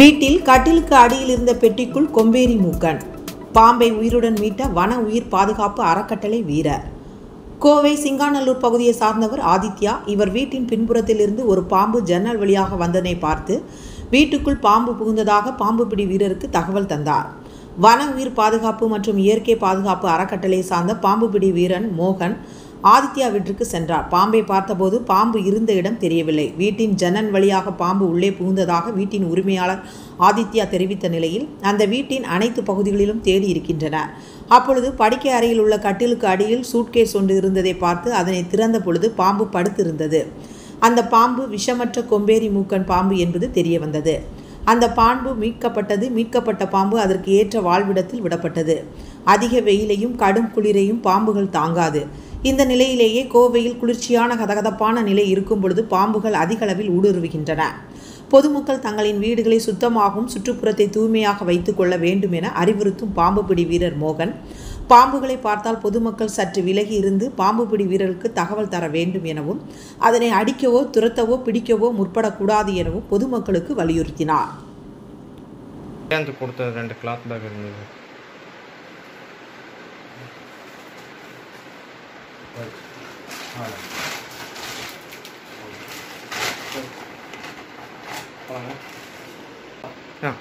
வீட்டில் கட்டிலுக்கு அடியில் இருந்த பெட்டிக்குள் கொம்பேரி மூக்கன். பாம்பை உயிருடன் மீட்ட வன உயிர் பாதுகாப்பு அறக்கட்டளை வீரர். கோவை சிங்காநல்லூர் பகுதியை சார்ந்தவர் ஆதித்யா இவர் வீட்டின் பின்புறத்திலிருந்து ஒரு பாம்பு ஜன்னல் வழியாக வந்ததை பார்த்து வீட்டுக்குள் பாம்பு புகுந்ததாக பாம்பு பிடி வீரருக்கு தகவல் தந்தார். வன உயிர் பாதுகாப்பு மற்றும் இயற்கை பாதுகாப்பு அறக்கட்டளை சார்ந்த பாம்பு பிடி வீரன் மோகன் ஆதித்யா வீட்டிற்கு சென்றார். பாம்பை பார்த்தபோது பாம்பு இருந்த இடம் தெரியவில்லை. வீட்டின் ஜன்னல் வழியாக பாம்பு உள்ளே புகுந்ததாக வீட்டின் உரிமையாளர் ஆதித்யா தெரிவித்த நிலையில் அந்த வீட்டின் அனைத்து பகுதிகளிலும் தேடி இருக்கின்றனர் அப்பொழுது படுக்கை அறையில் உள்ள கட்டிலுக்கு அடியில் சூட்கேஸ் ஒன்று இருந்ததை பார்த்து அதனை திறந்த பொழுது பாம்பு படுத்திருந்தது. அந்த பாம்பு விஷமற்ற கொம்பேரி மூக்கன் பாம்பு என்பது தெரிய வந்தது அந்த பாம்பு மீட்கப்பட்டது மீட்கப்பட்ட பாம்பு அதற்கு ஏற்ற வாழ்விடத்தில் விடப்பட்டது. அதிக வெயிலையும் கடும் குளிரையும் பாம்புகள் தாங்காது. இந்த நிலையிலேயே கோவையில் குளிர்ச்சியான கதகதப்பான நிலை இருக்கும் பொழுது பாம்புகள் அதிகளவில் ஊடுருவுகின்றன. பொதுமக்கள் தங்களின் வீடுகளை சுத்தமாகவும் சுற்றுப்புறத்தை தூய்மையாக வைத்துக் கொள்ள வேண்டும் என அறிவுறுத்தும் பாம்பு பிடி வீரர் மோகன். பாம்புகளை பார்த்தால் பொதுமக்கள் சற்று விலகி இருந்து பாம்பு பிடி வீரருக்கு தகவல் தர வேண்டும் எனவும் அதனை அடிக்கவோ துரத்தவோ பிடிக்கவோ முற்படக்கூடாது எனவும் பொதுமக்களுக்கு வலியுறுத்தினார். கொடுத்த ரெண்டு கிளாத் பேக் இருந்தது. 야.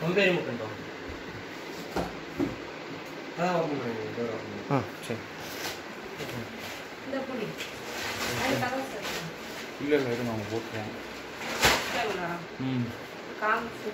건배를 못 된다. 하나만 보면 여러 번. 아, 제. ஆ சரி. இல்லை இல்லை இது நாங்கள் போட்டுருவோம் ம். காமிச்சு.